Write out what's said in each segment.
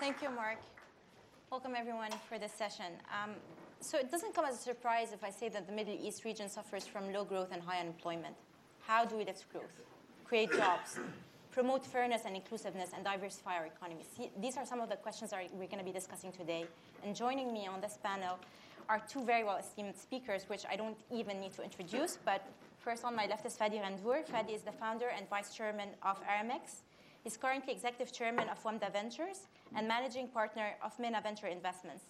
Thank you, Mark. Welcome, everyone, for this session. Um, so it doesn't come as a surprise if I say that the Middle East region suffers from low growth and high unemployment. How do we lift growth, create jobs, promote fairness and inclusiveness, and diversify our economy? These are some of the questions we're going to be discussing today. And joining me on this panel are two very well-esteemed speakers, which I don't even need to introduce. But first, on my left is Fadi Ghandour. Fadi is the founder and vice chairman of Aramex. He's currently executive chairman of WAMDA Ventures and managing partner of MENA Venture Investments.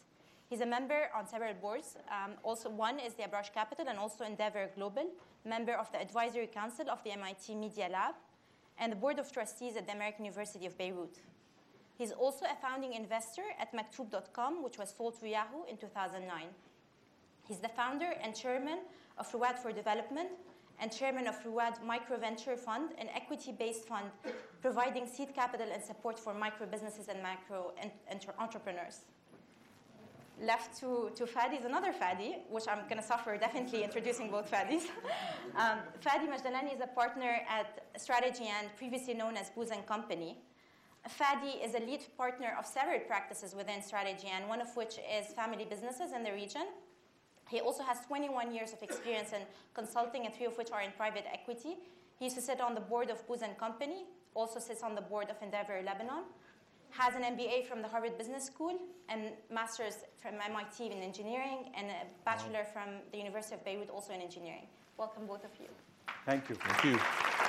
He's a member on several boards. Um, also, one is the Abraaj Capital and also Endeavor Global, member of the advisory council of the MIT Media Lab, and the board of trustees at the American University of Beirut. He's also a founding investor at Maktoob.com, which was sold to Yahoo in 2009. He's the founder and chairman of Ruwwad for Development and chairman of Ruwwad Micro Venture Fund, an equity-based fund providing seed capital and support for micro businesses and micro entrepreneurs. Left to Fadi is another Fadi, which I'm going to suffer definitely introducing both Fadis. Um, Fadi Majdalani is a partner at Strategy and previously known as Booz & Company. Fadi is a lead partner of several practices within Strategy, and one of which is family businesses in the region. He also has 21 years of experience in consulting, and three of which are in private equity. He used to sit on the board of Booz & Company, also sits on the board of Endeavor Lebanon, has an MBA from the Harvard Business School, and master's from MIT in engineering, and a bachelor from the University of Beirut, also in engineering. Welcome, both of you. Thank you. Thank you.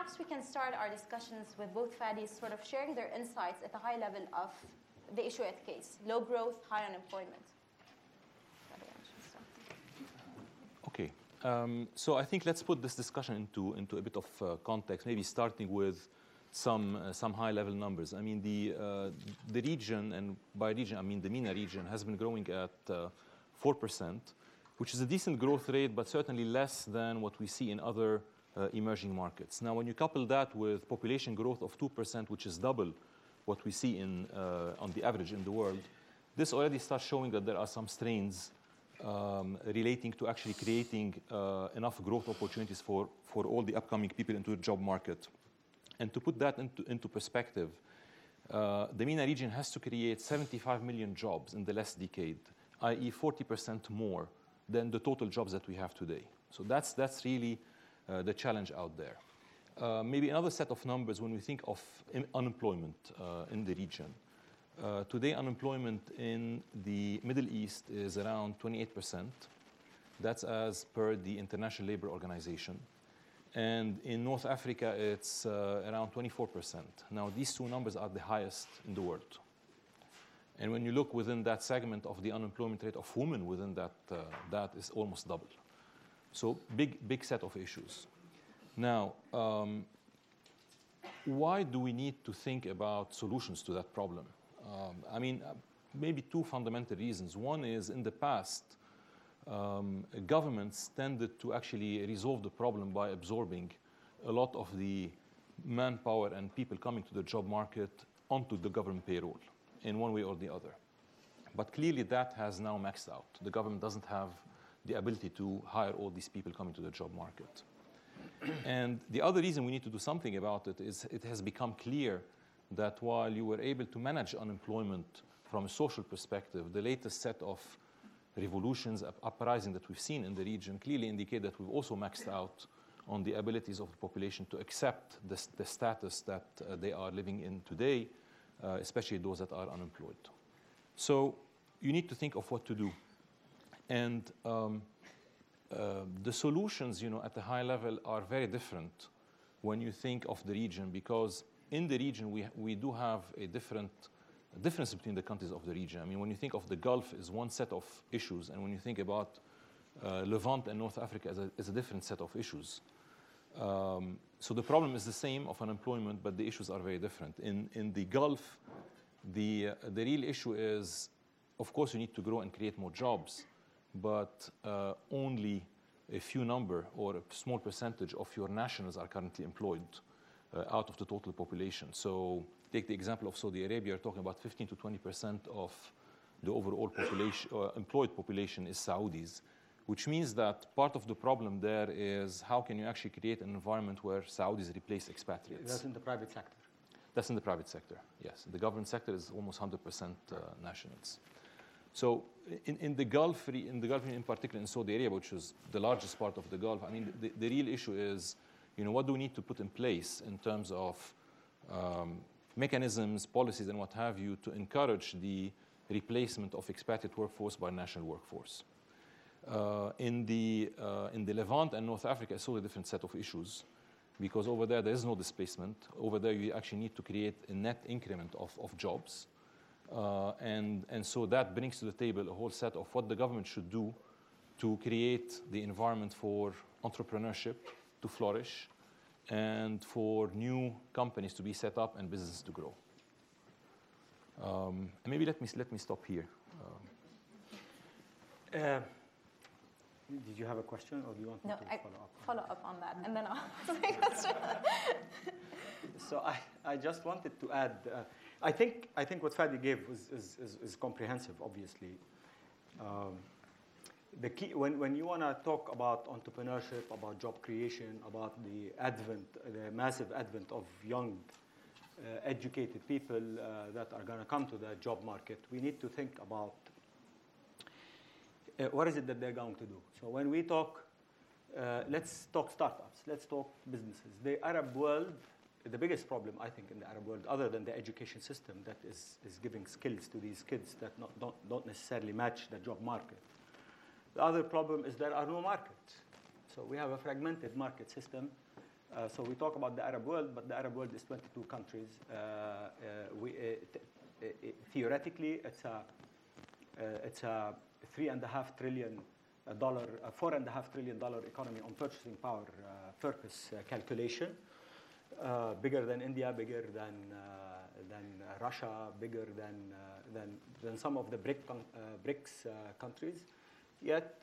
Perhaps we can start our discussions with both Fadis sort of sharing their insights at the high level of the issue at case: low growth, high unemployment. OK. Um, so I think let's put this discussion into into a bit of uh, context, maybe starting with some uh, some high-level numbers. I mean, uh, the region, and by region, I mean the MENA region, has been growing at 4%, which is a decent growth rate, but certainly less than what we see in other Uh, emerging markets. Now, when you couple that with population growth of 2%, which is double what we see in uh, on the average in the world, this already starts showing that there are some strains um, relating to actually creating uh, enough growth opportunities for for all the upcoming people into the job market. And to put that into perspective, the MENA region has to create 75 million jobs in the last decade, i.e., 40% more than the total jobs that we have today. So that's, that's really Uh, the challenge out there. Uh, maybe another set of numbers when we think of unemployment uh, in the region. Today, unemployment in the Middle East is around 28%. That's as per the International Labour Organization. And in North Africa, it's around 24%. Now, these two numbers are the highest in the world. And when you look within that segment of the unemployment rate of women within that, that is almost double. So big big set of issues. Now, um, why do we need to think about solutions to that problem? Um, I mean, uh, maybe two fundamental reasons. One is, in the past, um, governments tended to actually resolve the problem by absorbing a lot of the manpower and people coming to the job market onto the government payroll in one way or the other. But clearly, that has now maxed out. The government doesn't have the ability to hire all these people coming to the job market. And the other reason we need to do something about it is it has become clear that while you were able to manage unemployment from a social perspective, the latest set of revolutions, uprisings that we've seen in the region clearly indicate that we've also maxed out on the abilities of the population to accept the status that uh, they are living in today, uh, especially those that are unemployed. So you need to think of what to do. And um, uh, the solutions you know, at the high level are very different when you think of the region, because in the region, we we do have a different difference between the countries of the region. I mean, when you think of the Gulf is one set of issues, and when you think about uh, Levant and North Africa is a different set of issues. Um, so the problem is the same of unemployment, but the issues are very different. In in the Gulf, the the real issue is, of course, you need to grow and create more jobs, but uh, only a few number or a small percentage of your nationals are currently employed uh, out of the total population. So take the example of Saudi Arabia. You're talking about 15 to 20 percent of the overall uh, employed population is Saudis, which means that part of the problem there is how can you actually create an environment where Saudis replace expatriates? That's in the private sector. That's in the private sector, yes. The government sector is almost 100% uh, nationals. So in, in the Gulf, in the Gulf in particular, in Saudi Arabia, which is the largest part of the Gulf, I mean, the, the real issue is, you know, what do we need to put in place in terms of um, mechanisms, policies, and what have you to encourage the replacement of expatriate workforce by national workforce. Uh, in, the, uh, in the Levant and North Africa, it's a totally different set of issues because over there there is no displacement. Over there you actually need to create a net increment of, of jobs. Uh, and, and so that brings to the table a whole set of what the government should do to create the environment for entrepreneurship to flourish and for new companies to be set up and businesses to grow. Um, and maybe let me, let me stop here. Um, uh, did you have a question, or do you want no, me to I follow up? Follow up on that, and then I'll ask my question. so I, I just wanted to add. Uh, I think I think what Fadi gave was, is, is, is comprehensive. Obviously, um, the key when when you want to talk about entrepreneurship, about job creation, about the advent, the massive advent of young. Uh, educated people uh, that are going to come to the job market, we need to think about uh, what is it that they're going to do? So when we talk, uh, let's talk startups, let's talk businesses. The Arab world, the biggest problem, I think, in the Arab world, other than the education system that is, is giving skills to these kids that not, don't, don't necessarily match the job market. The other problem is there are no markets. So we have a fragmented market system. Uh, so we talk about the Arab world, but the Arab world is 22 countries. Uh, uh we, uh, theoretically, it's a, it's a three and a half trillion uh, dollar, uh, four and a half trillion dollar economy on purchasing power uh, purpose calculation, bigger than India, bigger than than Russia, bigger than than than some of the BRIC BRICS countries. Yet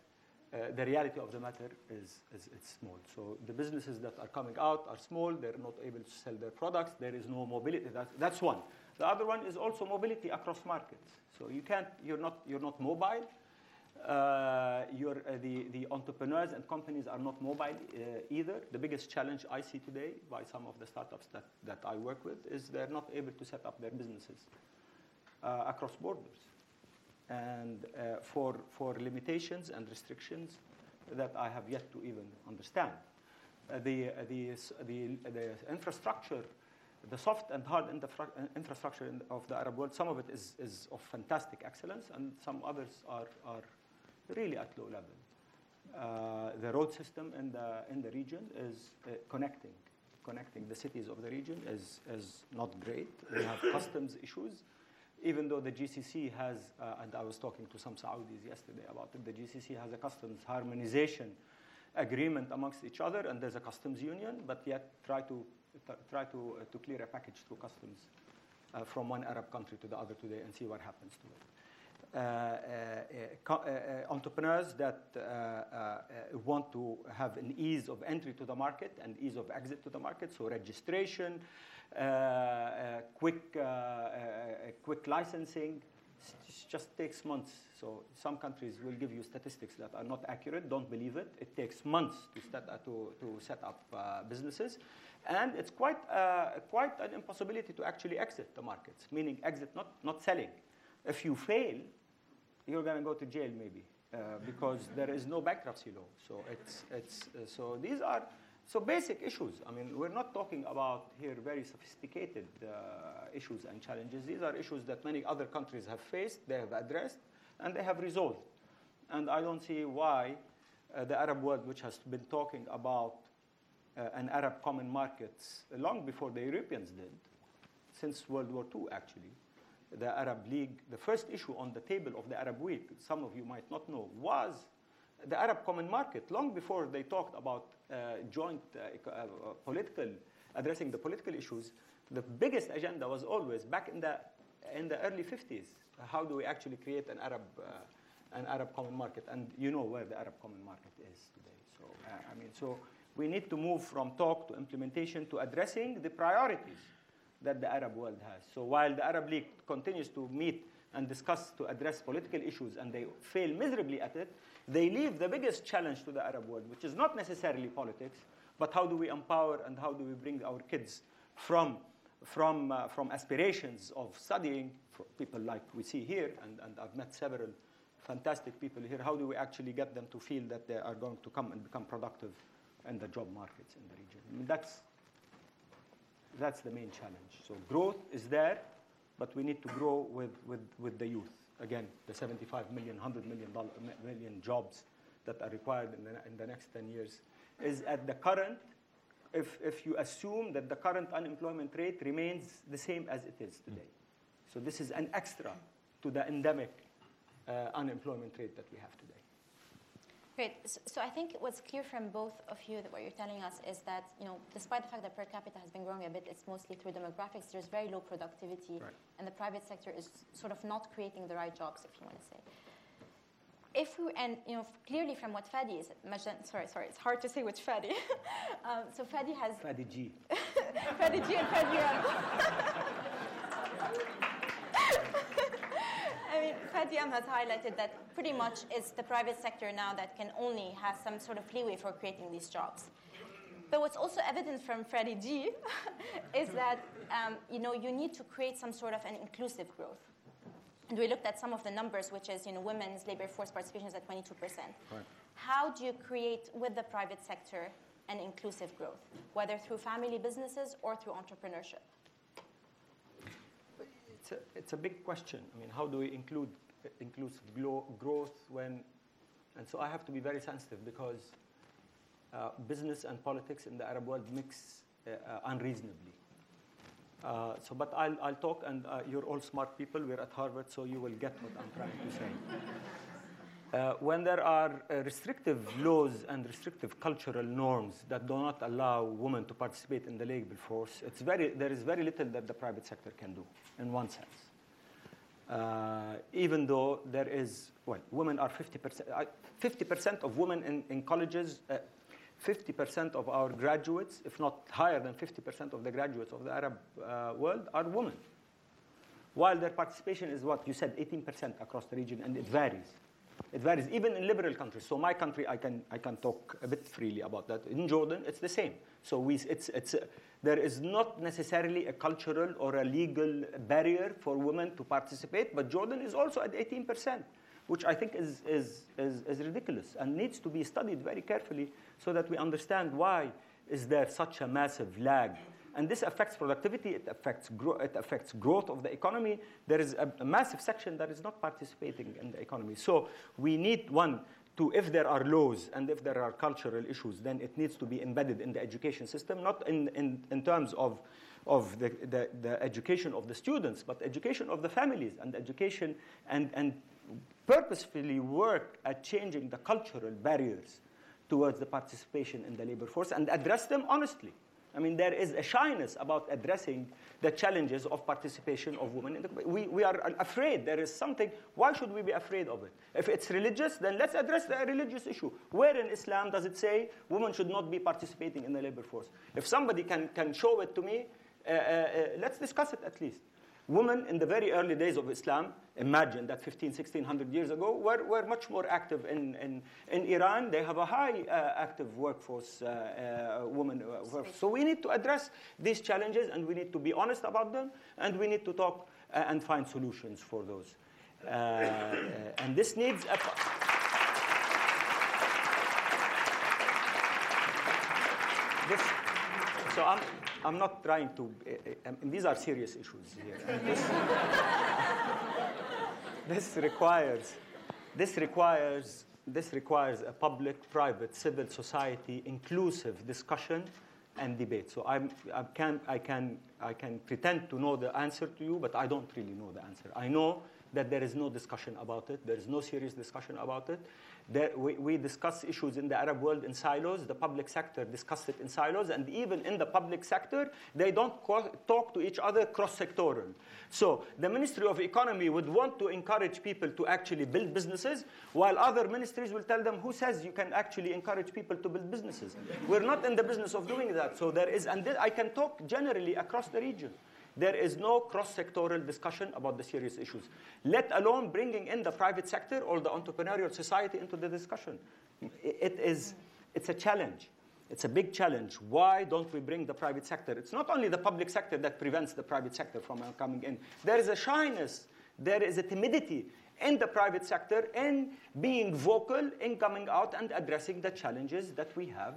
uh, the reality of the matter is, is it's small. So the businesses that are coming out are small. They're not able to sell their products. There is no mobility. That, that's one. The other one is also mobility across markets. So you can't. You're not. You're not mobile. Uh, your, uh, entrepreneurs and companies are not mobile uh, either. The biggest challenge I see today by some of the startups that, that I work with is they're not able to set up their businesses uh, across borders. And uh, for, for limitations and restrictions that I have yet to even understand. Uh, the, the, the, the infrastructure the soft and hard infrastructure of the Arab world, some of it is, is of fantastic excellence, and some others are, are really at low level. Uh, the road system in the, in the region is uh, connecting. Connecting the cities of the region is, is not great. We have customs issues. Even though the GCC has, uh, and I was talking to some Saudis yesterday about it, the GCC has a customs harmonization agreement amongst each other, and there's a customs union, but yet try to, try to, uh, to clear a package through customs uh, from one Arab country to the other today and see what happens to it. Uh, uh uh, uh, uh, entrepreneurs that uh, want to have an ease of entry to the market and ease of exit to the market, so registration, quick, quick licensing, just takes months. So some countries will give you statistics that are not accurate. Don't believe it. It takes months to, to, to set up uh, businesses. And it's quite, uh, quite an impossibility to actually exit the markets, meaning exit, not, not selling. If you fail, you're going to go to jail maybe uh, because there is no bankruptcy law. So it's, it's uh, so these are so basic issues. I mean, we're not talking about here very sophisticated uh, issues and challenges. These are issues that many other countries have faced, they have addressed, and they have resolved. And I don't see why uh, the Arab world, which has been talking about uh, an Arab common market long before the Europeans did, since World War II actually, the Arab League, the first issue on the table of the Arab League, some of you might not know, was the Arab Common Market, long before they talked about uh, joint uh, uh, political, addressing the political issues, the biggest agenda was always back in the, in the early 50s. How do we actually create an Arab, uh, an Arab Common Market? And you know where the Arab Common Market is today. So, uh, I mean, so we need to move from talk to implementation to addressing the priorities that the Arab world has. So while the Arab League continues to meet and discuss to address political issues and they fail miserably at it, they leave the biggest challenge to the Arab world, which is not necessarily politics, but how do we empower and how do we bring our kids from, from, uh, from aspirations of studying, for people like we see here, and, and I've met several fantastic people here, how do we actually get them to feel that they are going to come and become productive in the job markets in the region? I mean, that's, that's the main challenge. So growth is there, but we need to grow with, with, with the youth. Again, the 75 million, 100 million, dollar, million jobs that are required in the, in the next 10 years is at the current, if, if you assume that the current unemployment rate remains the same as it is today. So this is an extra to the endemic uh, unemployment rate that we have today. Great. So, so, I think what's clear from both of you that what you're telling us is that you know, despite the fact that per capita has been growing a bit, it's mostly through demographics. There's very low productivity, right. and the private sector is sort of not creating the right jobs, if you want to say. If we and you know clearly from what Fadi is, sorry, sorry, it's hard to say which Fadi. um, so Fadi has Fadi G. Fadi G and Fadi I mean, Fadi M has highlighted that pretty much it's the private sector now that can only have some sort of leeway for creating these jobs. But what's also evident from Fadi G is that um, you know you need to create some sort of an inclusive growth. And we looked at some of the numbers, which is you know women's labor force participation is at 22 percent. Right. How do you create with the private sector an inclusive growth, whether through family businesses or through entrepreneurship? It's a, it's a big question. I mean, how do we include inclusive growth when, and so I have to be very sensitive because uh, business and politics in the Arab world mix uh, uh, unreasonably. Uh, so, but I'll, I'll talk, and uh, you're all smart people. We're at Harvard, so you will get what I'm trying to say. Uh, when there are uh, restrictive laws and restrictive cultural norms that do not allow women to participate in the labor force, it's very, there is very little that the private sector can do, in one sense. Uh, even though there is, well, women are 50%, 50% uh, of women in, in colleges, 50% uh, of our graduates, if not higher than 50% of the graduates of the Arab world, are women. While their participation is what you said, 18% across the region, and it varies. It varies even in liberal countries. So my country, I can, I can talk a bit freely about that. In Jordan, it's the same. So we, it's, it's, uh, there is not necessarily a cultural or a legal barrier for women to participate, but Jordan is also at 18%, which I think is, is, is, is ridiculous and needs to be studied very carefully so that we understand why is there such a massive lag and this affects productivity, it affects, it affects growth of the economy. There is a, a massive section that is not participating in the economy. So we need one to, if there are laws and if there are cultural issues, then it needs to be embedded in the education system, not in, in, in terms of, of the, the, the education of the students, but education of the families and education and, and purposefully work at changing the cultural barriers towards the participation in the labor force and address them honestly. I mean, there is a shyness about addressing the challenges of participation of women. In the, we, we are afraid. There is something. Why should we be afraid of it? If it's religious, then let's address the religious issue. Where in Islam does it say women should not be participating in the labor force? If somebody can, can show it to me, uh, uh, uh, let's discuss it at least. Women in the very early days of Islam, imagine that 15, 1600 years ago, were, were much more active in, in, in Iran. They have a high uh, active workforce, uh, uh, women uh, workforce. So we need to address these challenges and we need to be honest about them and we need to talk uh, and find solutions for those. Uh, and this needs a. This, so I'm, I'm not trying to, uh, these are serious issues here. This, this, requires, this requires, this requires a public, private, civil society inclusive discussion and debate. So I'm, I, can, I, can, I can pretend to know the answer to you, but I don't really know the answer. I know that there is no discussion about it. There is no serious discussion about it. There, we, we discuss issues in the Arab world in silos. The public sector discuss it in silos. And even in the public sector, they don't talk to each other cross-sectoral. So the Ministry of Economy would want to encourage people to actually build businesses, while other ministries will tell them, who says you can actually encourage people to build businesses? We're not in the business of doing that. So there is, and I can talk generally across the region. There is no cross-sectoral discussion about the serious issues, let alone bringing in the private sector or the entrepreneurial society into the discussion. It is, it's a challenge. It's a big challenge. Why don't we bring the private sector? It's not only the public sector that prevents the private sector from coming in. There is a shyness, there is a timidity in the private sector in being vocal, in coming out and addressing the challenges that we have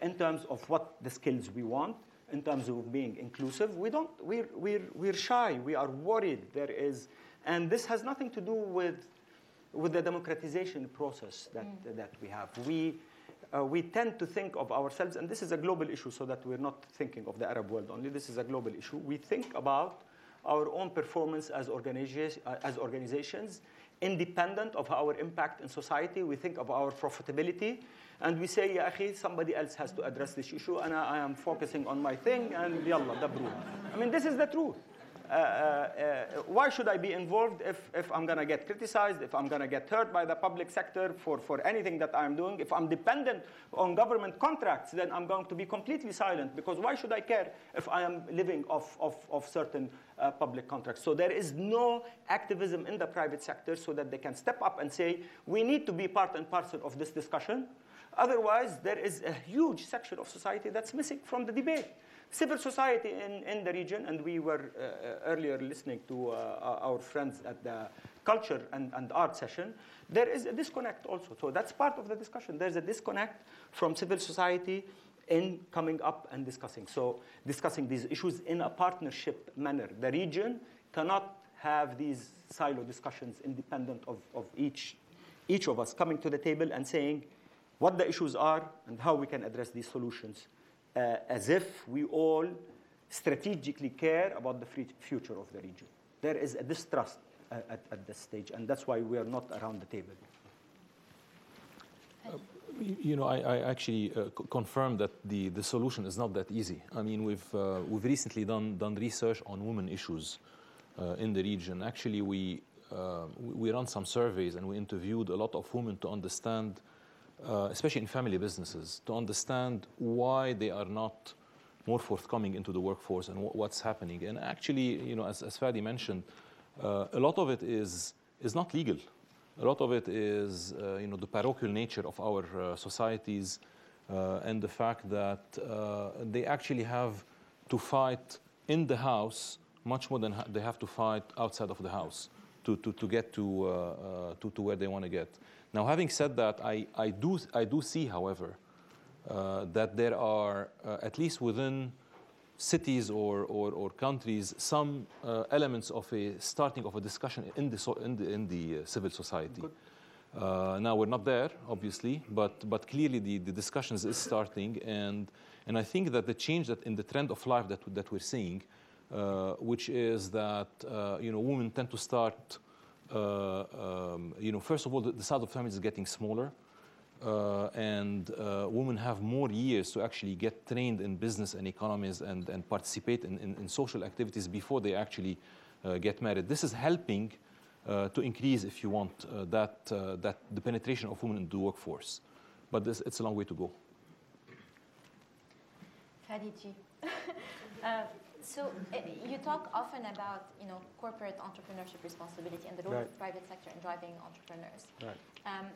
in terms of what the skills we want, in terms of being inclusive. We don't, we're, we're, we're shy, we are worried. There is, and this has nothing to do with, with the democratization process that, mm. that we have. We, uh, we tend to think of ourselves, and this is a global issue, so that we're not thinking of the Arab world only. This is a global issue. We think about our own performance as, organiza- uh, as organizations, independent of our impact in society. We think of our profitability. And we say, Ya akhi, somebody else has to address this issue, and I, I am focusing on my thing, and yalla, dabru. I mean, this is the truth. Uh, uh, uh, why should I be involved if, if I'm going to get criticized, if I'm going to get hurt by the public sector for, for anything that I'm doing? If I'm dependent on government contracts, then I'm going to be completely silent because why should I care if I am living off, off, off certain uh, public contracts? So there is no activism in the private sector so that they can step up and say, we need to be part and parcel of this discussion. Otherwise, there is a huge section of society that's missing from the debate civil society in, in the region, and we were uh, uh, earlier listening to uh, our friends at the culture and, and art session, there is a disconnect also. So that's part of the discussion. There's a disconnect from civil society in coming up and discussing. So discussing these issues in a partnership manner. The region cannot have these silo discussions independent of, of each, each of us coming to the table and saying what the issues are and how we can address these solutions uh, as if we all strategically care about the future of the region. There is a distrust uh, at, at, this stage, and that's why we are not around the table. Uh, you know, I, I actually uh, confirm that the, the solution is not that easy. I mean, we've, uh, we've recently done, done research on women issues uh, in the region. Actually, we, we ran some surveys and we interviewed a lot of women to understand uh, especially in family businesses, to understand why they are not more forthcoming into the workforce and w- what's happening. And actually, you know, as, as Fadi mentioned, uh, a lot of it is, is not legal. A lot of it is, uh, you know, the parochial nature of our uh, societies uh, and the fact that uh, they actually have to fight in the house much more than ha- they have to fight outside of the house to, to, to get to, to, to where they want to get. Now, having said that, I, I, do, I do see, however, uh, that there are, uh, at least within cities or, or, or countries, some uh, elements of a starting of a discussion in the, so, in the, in the uh, civil society. Uh, now, we're not there, obviously, but, but clearly the, the discussions is starting. And, and I think that the change that in the trend of life that, that we're seeing, uh, which is that you know, women tend to start um, you know, first of all, the, the size of families is getting smaller. Uh, and uh, women have more years to actually get trained in business and economies and, and participate in, in, in social activities before they actually uh, get married. This is helping uh, to increase, if you want, uh, that, that the penetration of women into the workforce. But this, it's a long way to go. Fadi G. So uh, you talk often about you know corporate entrepreneurship responsibility and the role right. of private sector in driving entrepreneurs. Right. Um,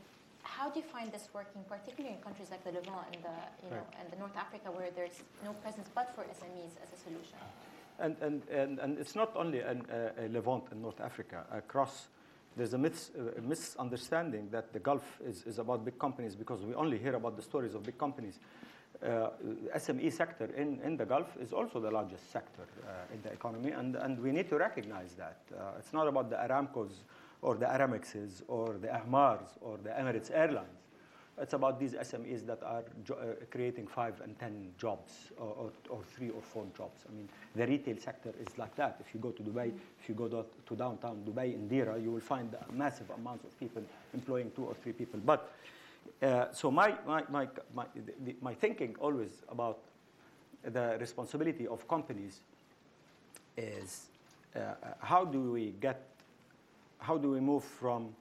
how do you find this working, particularly in countries like the Levant and the you know right. and the North Africa, where there's no presence but for SMEs as a solution? And and and, and it's not only in uh, Levant and North Africa. Across, there's a, myth, a misunderstanding that the Gulf is, is about big companies because we only hear about the stories of big companies SME sector in, in the Gulf is also the largest sector uh, in the economy, and, and we need to recognize that. Uh, it's not about the Aramcos or the Aramexes or the Ahmars or the Emirates Airlines. It's about these SMEs that are uh, creating five and ten jobs or, or, or, three or four jobs. I mean, the retail sector is like that. If you go to Dubai, if you go to, to downtown Dubai in Deira, you will find massive amounts of people employing two or three people. But uh, so my, my, my, my, the, my thinking always about the responsibility of companies is uh, how do we get, how do we move from,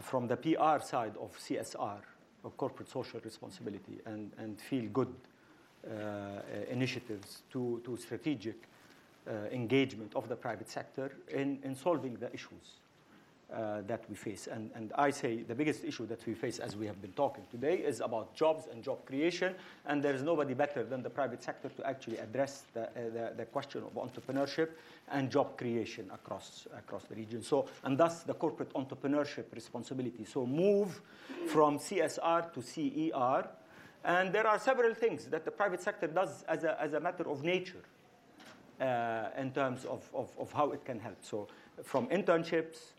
from the PR side of CSR, of corporate social responsibility, and, and feel good uh, initiatives to, to strategic uh, engagement of the private sector in, in solving the issues uh, that we face. And, and I say the biggest issue that we face, as we have been talking today, is about jobs and job creation. And there is nobody better than the private sector to actually address the, uh, the, the, question of entrepreneurship and job creation across, across the region. So, and thus the corporate entrepreneurship responsibility. So move from CSR to CER. And there are several things that the private sector does as a, as a matter of nature uh, in terms of, of, of how it can help. So from internships,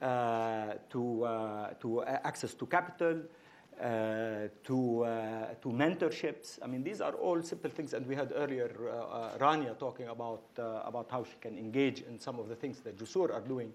to, uh, to access to capital, uh, to, uh, to mentorships. I mean, these are all simple things. And we had earlier uh, Rania talking about, about how she can engage in some of the things that Jusur are doing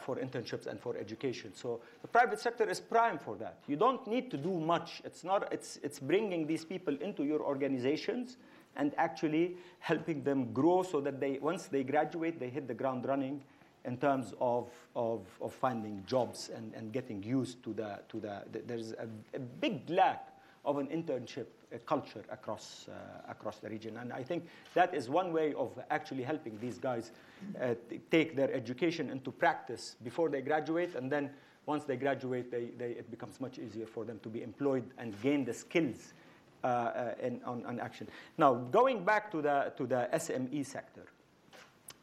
for internships and for education. So the private sector is prime for that. You don't need to do much. It's, not, it's, it's bringing these people into your organizations and actually helping them grow so that they, once they graduate, they hit the ground running in terms of, of, of finding jobs and, and getting used to the, to the, the there's a, a, big lack of an internship culture across, uh, across the region. And I think that is one way of actually helping these guys uh, take their education into practice before they graduate. And then once they graduate, they, they, it becomes much easier for them to be employed and gain the skills uh, uh in, on, on, action. Now, going back to the, to the SME sector,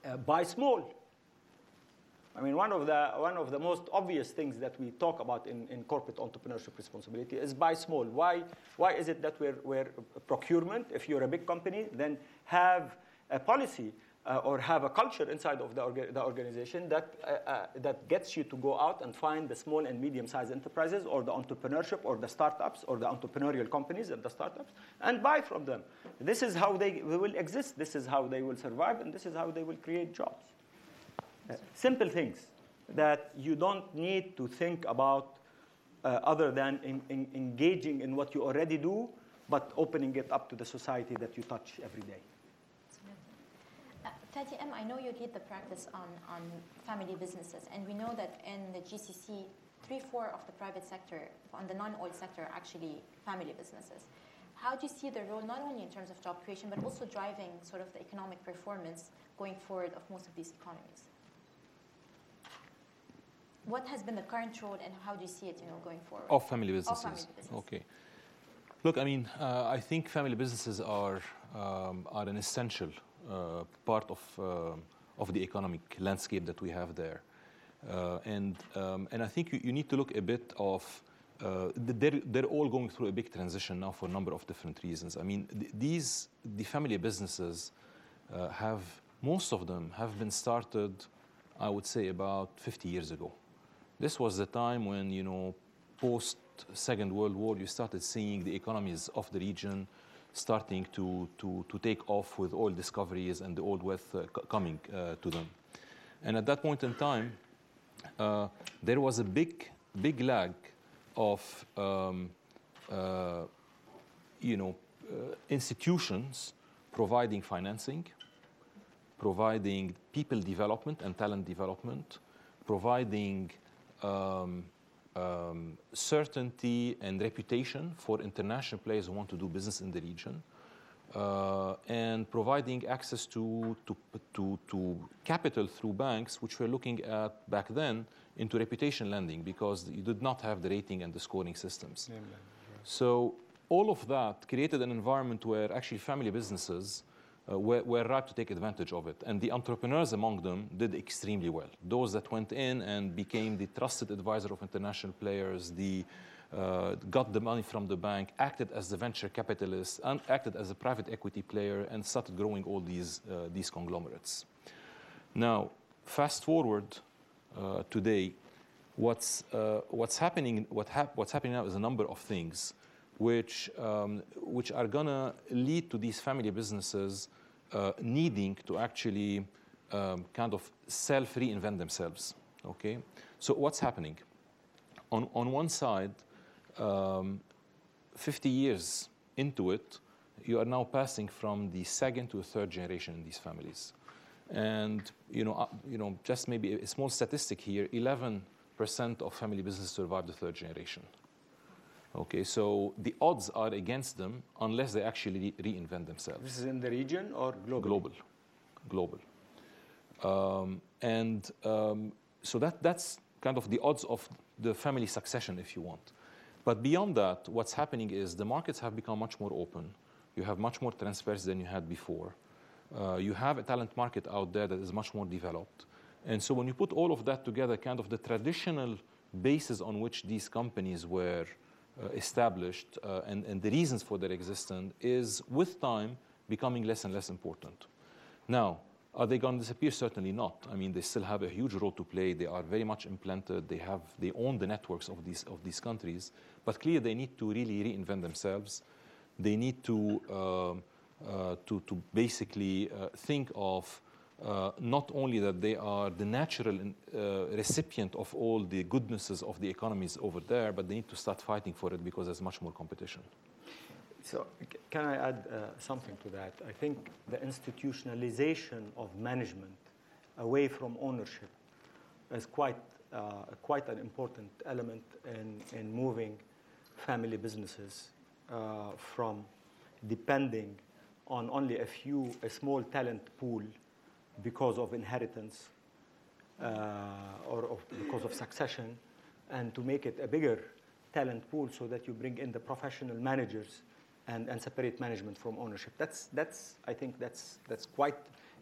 uh, buy small I mean, one of the, one of the most obvious things that we talk about in, in corporate entrepreneurship responsibility is buy small. Why, why is it that we're, we're procurement, if you're a big company, then have a policy uh, or have a culture inside of the, orga- the organization that, uh, uh, that gets you to go out and find the small and medium-sized enterprises or the entrepreneurship or the startups or the entrepreneurial companies and the startups and buy from them. This is how they will exist. This is how they will survive, and this is how they will create jobs. Simple things that you don't need to think about uh, other than in, in engaging in what you already do, but opening it up to the society that you touch every day. Uh, Fadi M, I know you lead the practice on, on family businesses, and we know that in the GCC, three, four of the private sector, on the non-oil sector, are actually family businesses. How do you see the role, not only in terms of job creation, but also driving sort of the economic performance going forward of most of these economies? What has been the current role and how do you see it, you know, going forward? Of family businesses. Of family businesses. Okay. Look, I mean, uh, I think family businesses are um, are an essential uh, part of uh, of the economic landscape that we have there, uh, and um, and I think you, you, need to look a bit of. Uh, they're, they're all going through a big transition now for a number of different reasons. I mean, th- these the family businesses uh, have most of them have been started, I would say, about 50 years ago. This was the time when, you know, post Second World War, you started seeing the economies of the region starting to, to, to take off with oil discoveries and the oil wealth uh, coming uh, to them. And at that point in time, uh, there was a big, big lag of, um, uh, you know, uh, institutions providing financing, providing people development and talent development, providing um, um, certainty and reputation for international players who want to do business in the region. Uh, and providing access to, to, to, to, capital through banks, which were looking at back then into reputation lending because you did not have the rating and the scoring systems. Yeah, so all of that created an environment where actually family businesses uh, were, were ripe to take advantage of it. And the entrepreneurs among them did extremely well. Those that went in and became the trusted advisor of international players, the uh, got the money from the bank, acted as the venture capitalist, and acted as a private equity player, and started growing all these, uh, these conglomerates. Now, fast forward uh, today, what's, uh, what's, happening, what hap- what's happening now is a number of things which, um, which are going to lead to these family businesses uh, needing to actually um, kind of self reinvent themselves. Okay? So, what's happening? On, on one side, um, 50 years into it, you are now passing from the second to the third generation in these families. And you know, uh, you know, just maybe a small statistic here: 11% of family businesses survive the third generation. Okay, so the odds are against them unless they actually re- reinvent themselves. This is in the region or global? Global. global. Um, and um, so that, that's kind of the odds of the family succession, if you want. But beyond that, what's happening is the markets have become much more open. You have much more transparency than you had before. Uh, you have a talent market out there that is much more developed. And so when you put all of that together, kind of the traditional basis on which these companies were established uh, and, and the reasons for their existence is, with time, becoming less and less important. Now, are they going to disappear? Certainly not. I mean, they still have a huge role to play. They are very much implanted. They have, they own the networks of these of these countries. But clearly, they need to really reinvent themselves. They need to um, uh, to to basically uh, think of uh, not only that they are the natural uh, recipient of all the goodnesses of the economies over there, but they need to start fighting for it because there's much more competition. So, can I add uh, something to that? I think the institutionalization of management away from ownership is quite, uh, quite an important element in, in moving family businesses uh, from depending on only a few, a small talent pool because of inheritance uh, or of, because of succession, and to make it a bigger talent pool so that you bring in the professional managers and, and separate management from ownership. That's, that's, I think that's, that's quite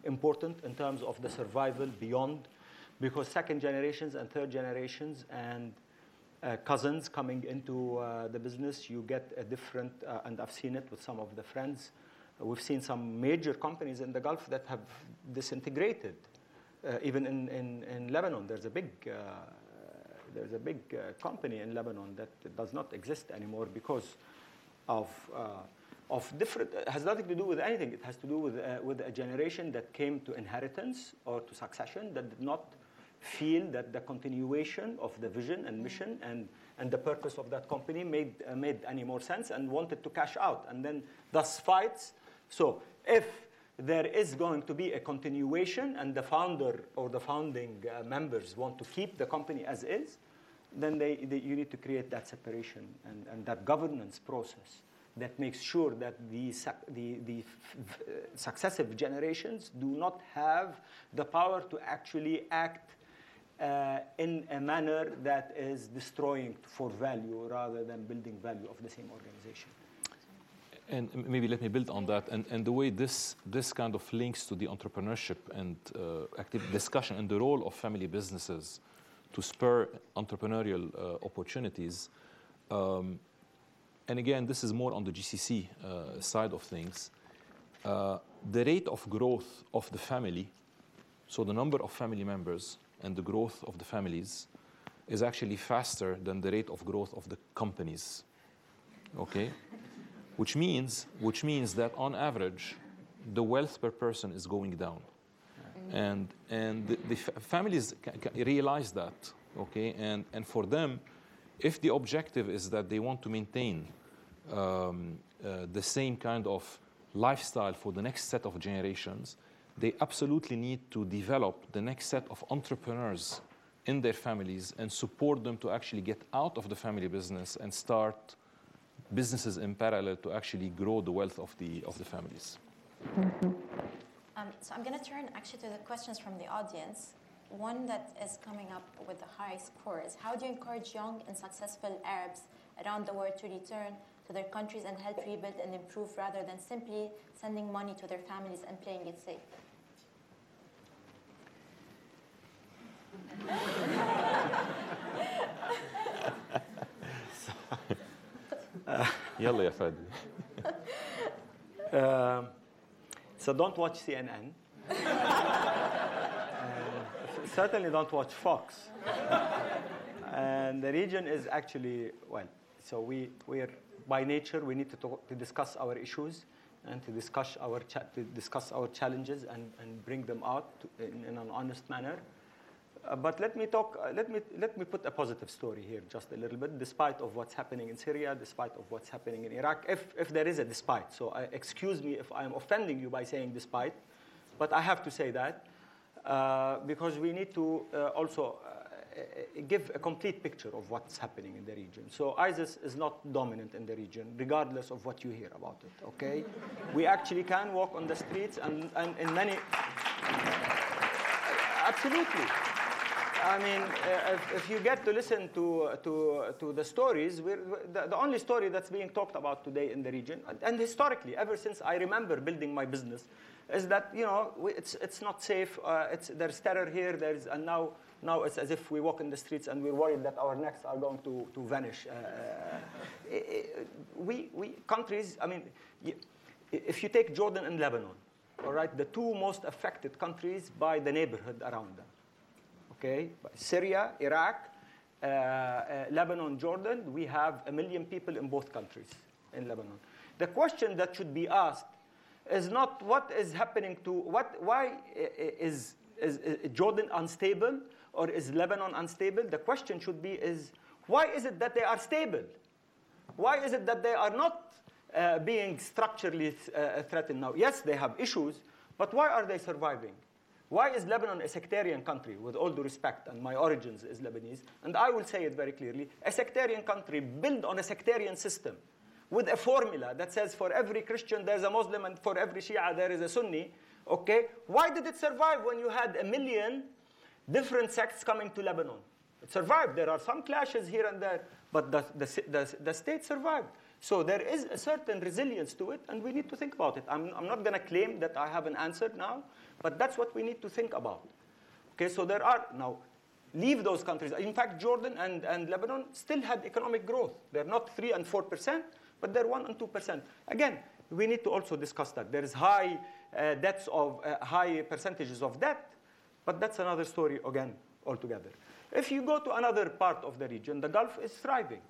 important in terms of the survival beyond, because second generations and third generations and uh, cousins coming into uh, the business, you get a different, uh, and I've seen it with some of the friends. We've seen some major companies in the Gulf that have disintegrated. Uh, even in, in, in Lebanon, there's a big, uh, there's a big uh, company in Lebanon that does not exist anymore because of, uh, of different, it has nothing to do with anything. It has to do with, uh, with a generation that came to inheritance or to succession that did not feel that the continuation of the vision and mission and, and the purpose of that company made, uh, made any more sense and wanted to cash out and then thus fights. So if there is going to be a continuation and the founder or the founding uh, members want to keep the company as is, then they, they, you need to create that separation and, and that governance process that makes sure that the, the, the successive generations do not have the power to actually act uh, in a manner that is destroying for value rather than building value of the same organization. And maybe let me build on that. And, and the way this, this kind of links to the entrepreneurship and uh, active discussion and the role of family businesses to spur entrepreneurial uh, opportunities. Um, and again, this is more on the GCC uh, side of things. Uh, the rate of growth of the family, so the number of family members and the growth of the families, is actually faster than the rate of growth of the companies. Okay? Which means, which means that on average, the wealth per person is going down. And, and the, the families realize that, okay? And, and for them, if the objective is that they want to maintain um, uh, the same kind of lifestyle for the next set of generations, they absolutely need to develop the next set of entrepreneurs in their families and support them to actually get out of the family business and start businesses in parallel to actually grow the wealth of the, of the families. Mm-hmm. Um, so I'm going to turn actually to the questions from the audience. One that is coming up with the high scores. How do you encourage young and successful Arabs around the world to return to their countries and help rebuild and improve rather than simply sending money to their families and playing it safe? يلا يا فادي so don't watch CNN. uh, certainly don't watch Fox. and the region is actually, well, so we, we are, by nature, we need to, talk, to discuss our issues and to discuss our, to discuss our challenges and, and bring them out to, in, in, an honest manner. Uh, but let me talk, uh, let, me, let me put a positive story here just a little bit, despite of what's happening in Syria, despite of what's happening in Iraq, if, if there is a despite. So uh, excuse me if I'm offending you by saying despite, but I have to say that because we need to also, give a complete picture of what's happening in the region. So ISIS is not dominant in the region, regardless of what you hear about it, okay? we actually can walk on the streets and, and in many... Absolutely. I mean, uh, if, if, you get to listen to, to, to the stories, the, the, only story that's being talked about today in the region, and, and, historically, ever since I remember building my business, is that, you know, it's, it's not safe. Uh, it's, there's terror here. There's, and now, now it's as if we walk in the streets and we're worried that our necks are going to, to vanish. Uh, we, we, countries, I mean, if you take Jordan and Lebanon, all right, the two most affected countries by the neighborhood around them okay? Syria, Iraq, uh, uh, Lebanon, Jordan, we have a million people in both countries in Lebanon. The question that should be asked is not what is happening to, what, why is, is, is Jordan unstable or is Lebanon unstable? The question should be is, why is it that they are stable? Why is it that they are not uh, being structurally uh, threatened now? Yes, they have issues, but why are they surviving? Why is Lebanon a sectarian country, with all due respect, and my origins is Lebanese, and I will say it very clearly, a sectarian country built on a sectarian system with a formula that says for every Christian there's a Muslim and for every Shia there is a Sunni, okay? Why did it survive when you had a million different sects coming to Lebanon? It survived. There are some clashes here and there, but the, the, the, the state survived. So there is a certain resilience to it, and we need to think about it. I'm, I'm not going to claim that I have an answer now, but that's what we need to think about. Okay, so there are now leave those countries. In fact, Jordan and, and Lebanon still had economic growth. They're not 3 and 4%, but they're 1 and 2%. Again, we need to also discuss that. There is high uh, debts of uh, high percentages of debt, but that's another story again altogether. If you go to another part of the region, the Gulf is thriving.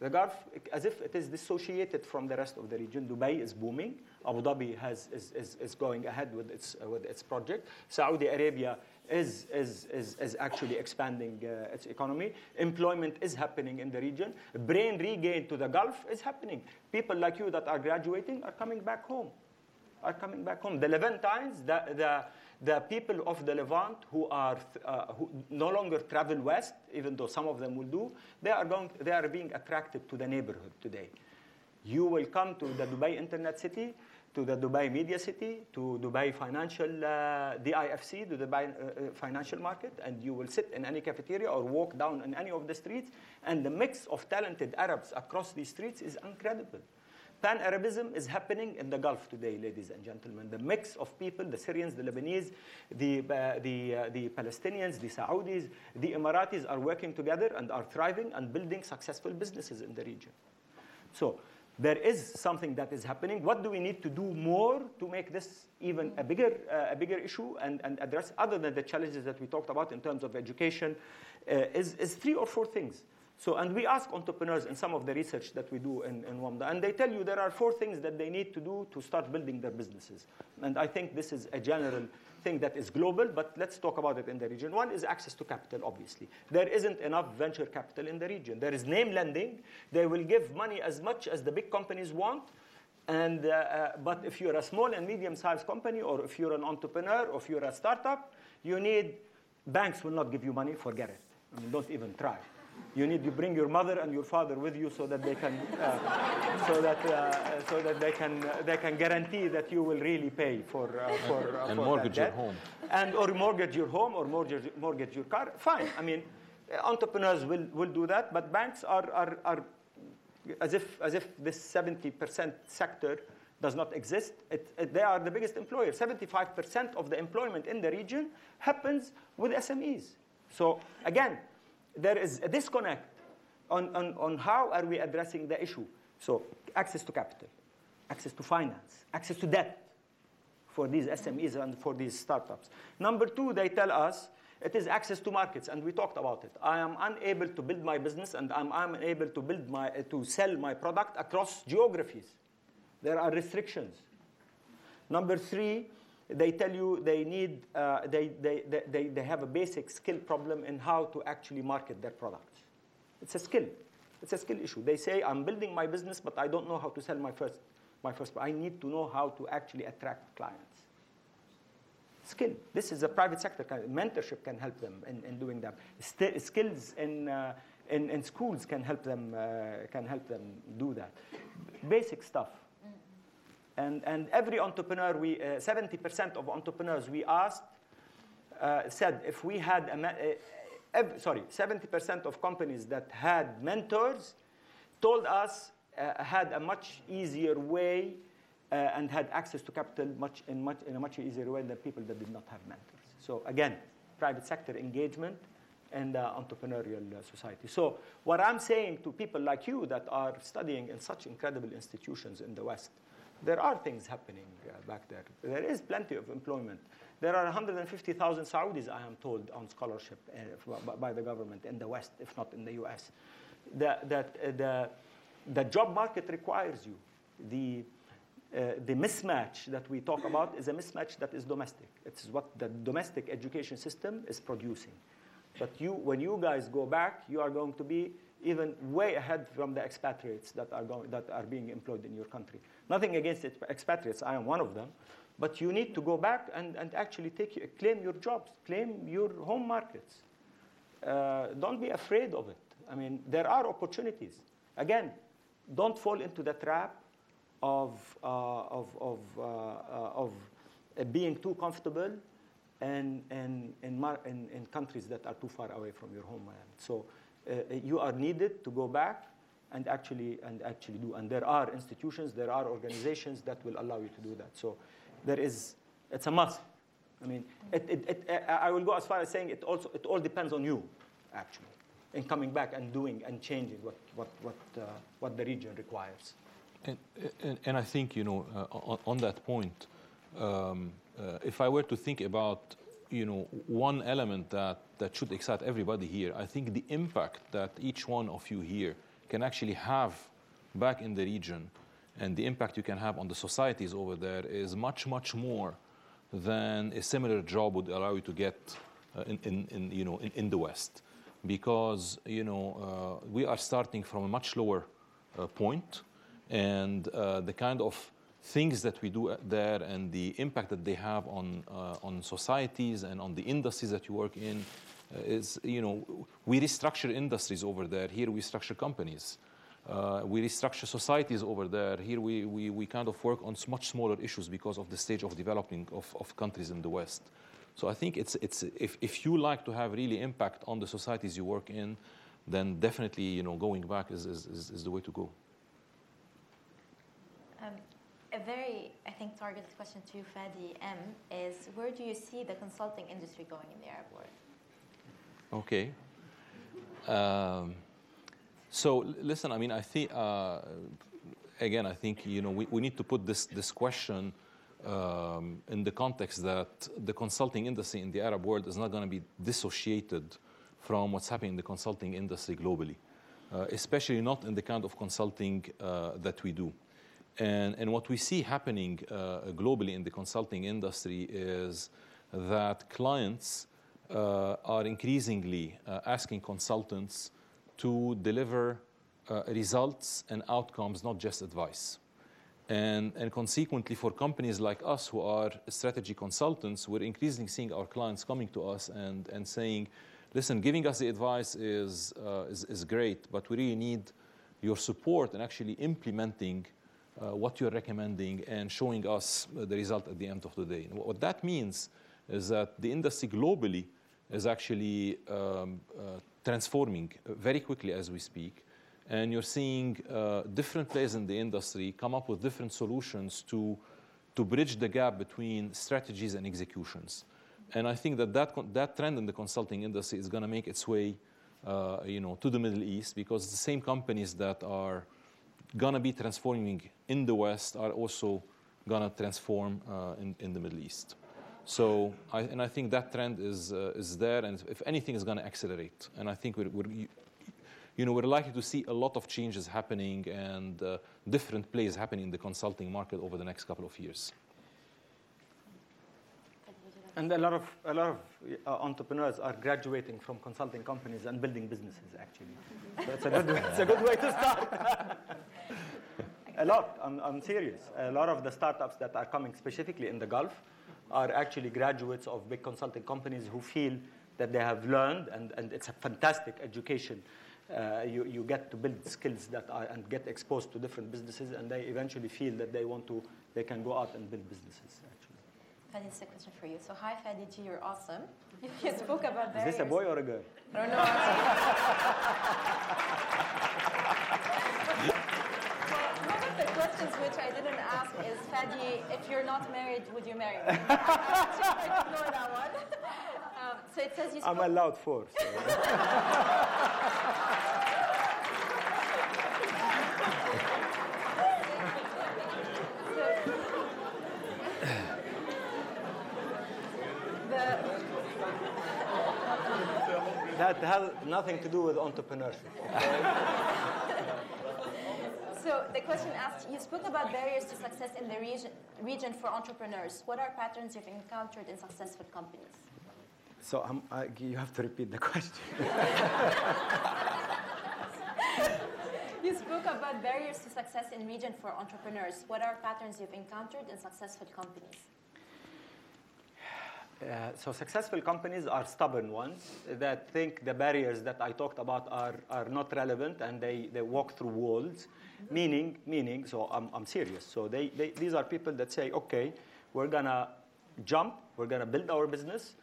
The Gulf, as if it is dissociated from the rest of the region. Dubai is booming. Abu Dhabi has, is, is, is going ahead with its, uh, with its project. Saudi Arabia is, is, is, is actually expanding uh, its economy. Employment is happening in the region. Brain regain to the Gulf is happening. People like you that are graduating are coming back home. Are coming back home. The Levantines, the, the, the people of the Levant who are uh, who no longer travel west, even though some of them will do, they are, going, they are being attracted to the neighborhood today. You will come to the Dubai Internet City, to the Dubai Media City, to Dubai Financial, uh, DIFC, to the Dubai uh, uh, Financial Market, and you will sit in any cafeteria or walk down in any of the streets, and the mix of talented Arabs across these streets is incredible. Pan Arabism is happening in the Gulf today, ladies and gentlemen. The mix of people, the Syrians, the Lebanese, the, uh, the, uh, the Palestinians, the Saudis, the Emiratis are working together and are thriving and building successful businesses in the region. So there is something that is happening. What do we need to do more to make this even a bigger, uh, a bigger issue and, and address, other than the challenges that we talked about in terms of education, uh, is, is three or four things. So, and we ask entrepreneurs in some of the research that we do in, in WAMDA, and they tell you there are four things that they need to do to start building their businesses. And I think this is a general thing that is global, but let's talk about it in the region. One is access to capital, obviously. There isn't enough venture capital in the region. There is name lending. They will give money as much as the big companies want. And, uh, uh, but if you're a small and medium-sized company, or if you're an entrepreneur, or if you're a startup, you need, banks will not give you money, forget it. I mean, don't even try you need to bring your mother and your father with you so that they can uh, so that uh, so that they can uh, they can guarantee that you will really pay for uh, for and for mortgage your home and or mortgage your home or mortgage mortgage your car fine i mean entrepreneurs will will do that but banks are are, are as if as if this 70% sector does not exist. It, it, they are the biggest employer. 75% of the employment in the region happens with SMEs. So again, there is a disconnect on, on, on how are we addressing the issue. So access to capital, access to finance, access to debt for these SMEs and for these startups. Number two, they tell us it is access to markets, and we talked about it. I am unable to build my business, and I'm unable to build my uh, to sell my product across geographies. There are restrictions. Number three, they tell you they need, uh, they, they, they, they have a basic skill problem in how to actually market their products. It's a skill. It's a skill issue. They say, I'm building my business, but I don't know how to sell my first, my first. I need to know how to actually attract clients. skill. This is a private sector. Mentorship can help them in, in doing that. St- skills in, uh, in, in schools can help them uh, can help them do that. Basic stuff. And, and every entrepreneur, we, uh, 70% of entrepreneurs we asked uh, said if we had, a, uh, ev- sorry, 70% of companies that had mentors told us uh, had a much easier way uh, and had access to capital much in, much, in a much easier way than people that did not have mentors. So again, private sector engagement and uh, entrepreneurial uh, society. So what I'm saying to people like you that are studying in such incredible institutions in the West, there are things happening uh, back there. There is plenty of employment. There are 150,000 Saudis, I am told, on scholarship uh, by the government in the West, if not in the US. The, that, uh, the, the job market requires you. The, uh, the mismatch that we talk about is a mismatch that is domestic. It's what the domestic education system is producing. But you, when you guys go back, you are going to be even way ahead from the expatriates that are, going, that are being employed in your country. Nothing against expatriates, I am one of them. But you need to go back and, and actually take, claim your jobs, claim your home markets. Uh, don't be afraid of it. I mean, there are opportunities. Again, don't fall into the trap of, uh, of, of, uh, uh of being too comfortable in, in, in, in, in, countries that are too far away from your homeland. So uh, you are needed to go back and actually, and actually do. And there are institutions, there are organizations that will allow you to do that. So there is, it's a must. I mean, it, it, it, I will go as far as saying it, also, it all depends on you, actually, in coming back and doing and changing what, what, what, uh, what the region requires. And, and, and I think, you know, uh, on, on, that point, um, uh, if I were to think about, you know, one element that, that should excite everybody here, I think the impact that each one of you here can actually have back in the region and the impact you can have on the societies over there is much, much more than a similar job would allow you to get uh, in, in, in, you know, in, in, the West. Because you know, uh, we are starting from a much lower uh, point, and uh, the kind of things that we do there and the impact that they have on, uh, on societies and on the industries that you work in uh, is, you know, we restructure industries over there. Here we structure companies. Uh, we restructure societies over there. Here we, we, we kind of work on much smaller issues because of the stage of developing of, of countries in the West. So I think it's, it's, if, if you like to have really impact on the societies you work in, then definitely you know, going back is, is, is, is the way to go. Um, a very, I think, targeted question to Fadi M is where do you see the consulting industry going in the Arab world? Okay. Um, so listen, I mean, I think uh, again, I think you know we, we need to put this this question um, in the context that the consulting industry in the Arab world is not going to be dissociated from what's happening in the consulting industry globally, uh, especially not in the kind of consulting uh, that we do. And, and what we see happening uh, globally in the consulting industry is that clients are increasingly uh, asking consultants to deliver uh, results and outcomes, not just advice. And, and consequently, for companies like us who are strategy consultants, we're increasingly seeing our clients coming to us and, and saying, listen, giving us the advice is, uh, is, is, great, but we really need your support in actually implementing uh, what you're recommending and showing us the result at the end of the day. And what that means is that the industry globally is actually um, uh, transforming very quickly as we speak. And you're seeing uh, different players in the industry come up with different solutions to, to bridge the gap between strategies and executions. And I think that that, that trend in the consulting industry is going to make its way uh, you know, to the Middle East because the same companies that are going to be transforming in the West are also going to transform uh, in, in the Middle East. So, I, and I think that trend is, uh, is there, and if anything, is going to accelerate. And I think we're, we're, you know, we're likely to see a lot of changes happening and uh, different plays happening in the consulting market over the next couple of years. And a lot of, a lot of uh, entrepreneurs are graduating from consulting companies and building businesses, actually. So it's a good, it's a good way to start. a lot, I'm, I'm serious. A lot of the startups that are coming specifically in the Gulf are actually graduates of big consulting companies who feel that they have learned, and, and it's a fantastic education. Uh, you, you get to build skills that are, and get exposed to different businesses, and they eventually feel that they want to, they can go out and build businesses. Actually, Fadi, is a question for you. So, hi, Fadi G, you're awesome. You spoke about is this a boy or a girl? I don't Well, One of the questions which I didn't ask is, Fadi, if you're not married, would you marry me? I ignore that one. Um, so it says you I'm allowed four. So. that has nothing to do with entrepreneurship. So the question asked, you spoke about barriers to success in the region, region for entrepreneurs. What are patterns you've encountered in successful companies? So um, I, you have to repeat the question. You spoke about barriers to success in region for entrepreneurs. What are patterns you've encountered in successful companies? Uh, so successful companies are stubborn ones that think the barriers that I talked about are, are not relevant and they, they walk through walls. Meaning, meaning, so I'm, I'm serious. So they, they, these are people that say, okay, we're gonna jump, we're gonna build our business,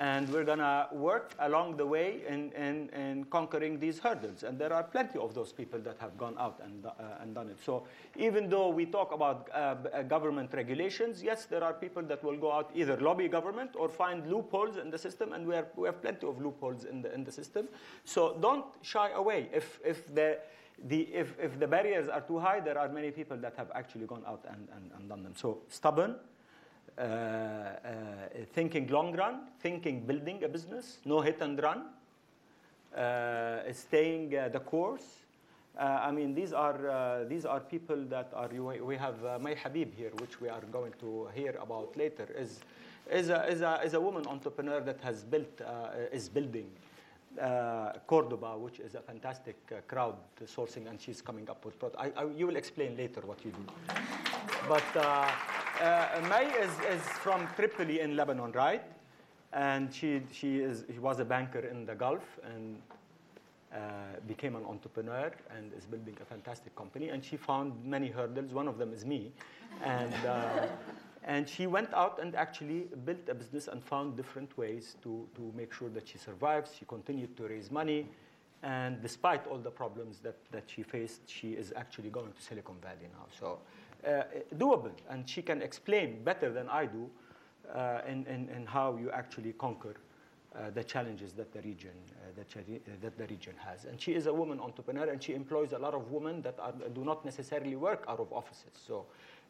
and we're gonna work along the way in, in, in conquering these hurdles. And there are plenty of those people that have gone out and, uh, and done it. So even though we talk about uh, government regulations, yes, there are people that will go out either lobby government or find loopholes in the system, and we, are, we have plenty of loopholes in the, in the system. So don't shy away. If, if, the, the, if, if the barriers are too high, there are many people that have actually gone out and, and, and done them. So stubborn, thinking long run, thinking building a business, no hit and run, uh, staying uh, the course. Uh, I mean, these are, uh, these are people that are, we have uh, May Habib here, which we are going to hear about later, is, is, a, is, a, is a woman entrepreneur that has built, uh, is building uh, Qordoba, which is a fantastic uh, crowd sourcing, and she's coming up with product. I, I, you will explain later what you do. But uh, uh, May is, is from Tripoli in Lebanon, right? And she, she, is, she was a banker in the Gulf and uh, became an entrepreneur and is building a fantastic company. And she found many hurdles. One of them is me. And, uh, and she went out and actually built a business and found different ways to, to make sure that she survives. She continued to raise money. And despite all the problems that, that she faced, she is actually going to Silicon Valley now. So uh, doable. And she can explain better than I do uh, in, in, in how you actually conquer uh, the challenges that the region uh, that, that the region has. And she is a woman entrepreneur, and she employs a lot of women that are, do not necessarily work out of offices. So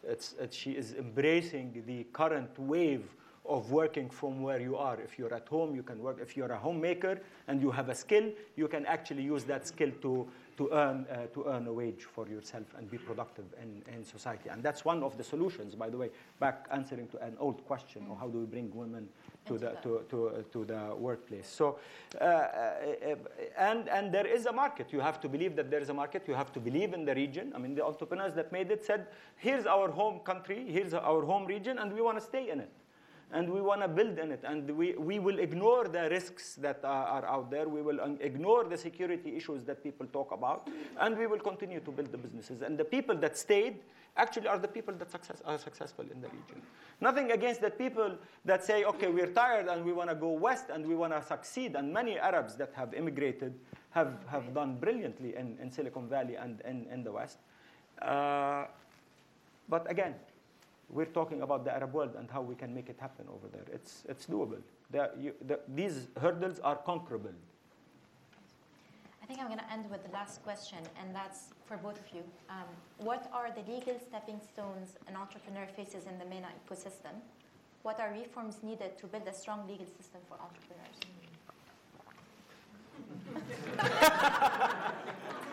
it's, it's, she is embracing the current wave of working from where you are. If you're at home, you can work. If you're a homemaker and you have a skill, you can actually use that skill to, to, earn, uh, to earn a wage for yourself and be productive in, in society. And that's one of the solutions, by the way, back answering to an old question of how do we bring women to the, to, to, uh, to the workplace. So, uh, uh, and, and there is a market. You have to believe that there is a market. You have to believe in the region. I mean, the entrepreneurs that made it said, here's our home country, here's our home region, and we want to stay in it. And we want to build in it. And we, we will ignore the risks that are, are out there. We will ignore the security issues that people talk about. And we will continue to build the businesses. And the people that stayed actually are the people that success, are successful in the region. Nothing against the people that say, okay, we're tired and we want to go west and we want to succeed. And many Arabs that have immigrated have, have done brilliantly in, in Silicon Valley and in, in the West. Uh, but again, we're talking about the Arab world and how we can make it happen over there. It's, it's doable. The, you, the, these hurdles are conquerable. I think I'm going to end with the last question, and that's for both of you. Um, what are the legal stepping stones an entrepreneur faces in the MENA ecosystem? What are reforms needed to build a strong legal system for entrepreneurs?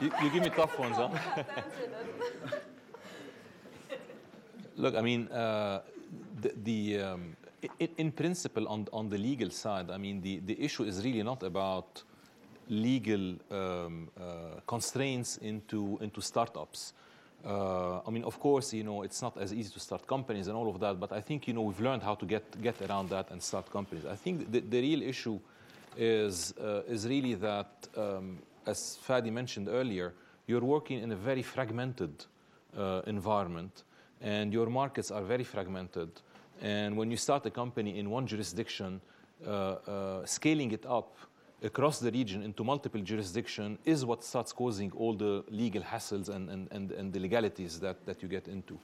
You, you give me tough ones, huh? Look, I mean, uh, the, the um, in, in principle, on, on the legal side, I mean, the, the issue is really not about legal um, uh, constraints into, into startups. Uh, I mean, of course, you know, it's not as easy to start companies and all of that, but I think, you know, we've learned how to get, get around that and start companies. I think the, the real issue is, uh, is really that, um, as Fadi mentioned earlier, you're working in a very fragmented uh, environment, and your markets are very fragmented. And when you start a company in one jurisdiction, uh, uh, scaling it up across the region into multiple jurisdiction is what starts causing all the legal hassles and, and, and, and the legalities that, that you get into.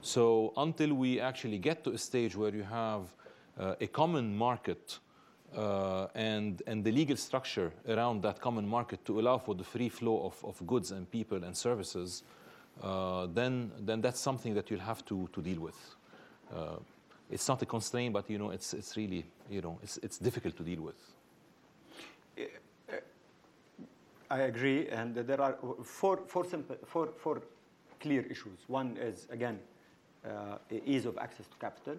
So until we actually get to a stage where you have uh, a common market uh, and, and the legal structure around that common market to allow for the free flow of, of goods and people and services, uh, then, then that's something that you'll have to, to deal with. Uh, it's not a constraint, but you know, it's, it's really, you know, it's, it's difficult to deal with. I agree, and there are four, four, simple, four, four clear issues. One is, again, uh, ease of access to capital,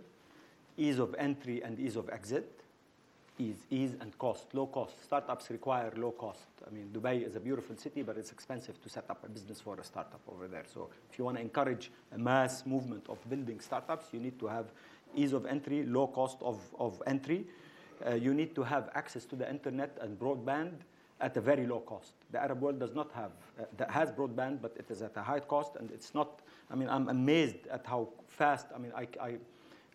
ease of entry and ease of exit, ease, ease and cost, low cost. Startups require low cost. I mean, Dubai is a beautiful city, but it's expensive to set up a business for a startup over there. So if you want to encourage a mass movement of building startups, you need to have ease of entry, low cost of, of entry. Uh, you need to have access to the internet and broadband at a very low cost. The Arab world does not have, uh, that has broadband, but it is at a high cost, and it's not, I mean, I'm amazed at how fast, I mean, I, I,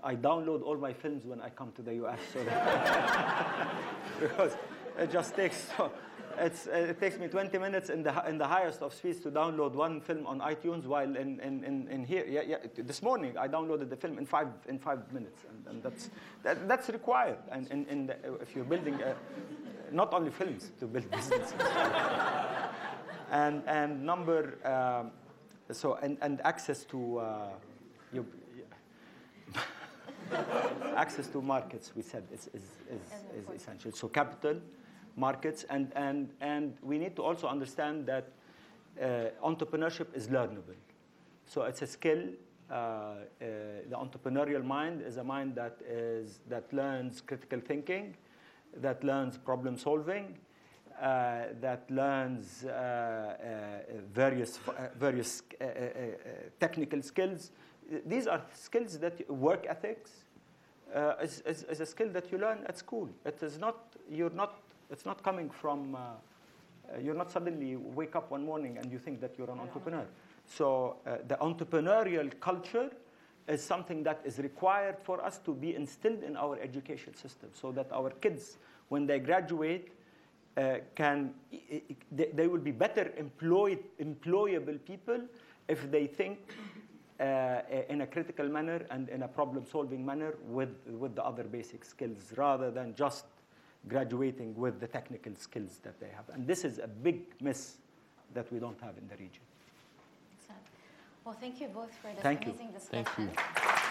I download all my films when I come to the US, so that because it just takes, so, it takes me 20 minutes in the, in the highest of speeds to download one film on iTunes, while in, in, in, in here, yeah, yeah, this morning I downloaded the film in five, in five minutes, and, and that's, that, that's required, and in, in the, if you're building a, not only films to build businesses. and, and number, um, so, and, and access to, uh, you, access to markets, we said, is, is, is, is essential. So capital, markets, and, and, and we need to also understand that uh, entrepreneurship is learnable. So it's a skill. Uh, uh, the entrepreneurial mind is a mind that, is, that learns critical thinking, that learns problem solving, uh, that learns uh, uh, various, uh, various uh, uh, technical skills. These are skills that work ethics is, is, is, a skill that you learn at school. It is not, you're not, it's not coming from, you're not suddenly wake up one morning and you think that you're an entrepreneur. So the entrepreneurial culture is something that is required for us to be instilled in our education system so that our kids, when they graduate, uh, can they, they, will be better employed, employable people if they think uh, Uh, in a critical manner and in a problem-solving manner with, with the other basic skills rather than just graduating with the technical skills that they have. And this is a big miss that we don't have in the region. Well, thank you both for this thank amazing you. discussion. Thank you.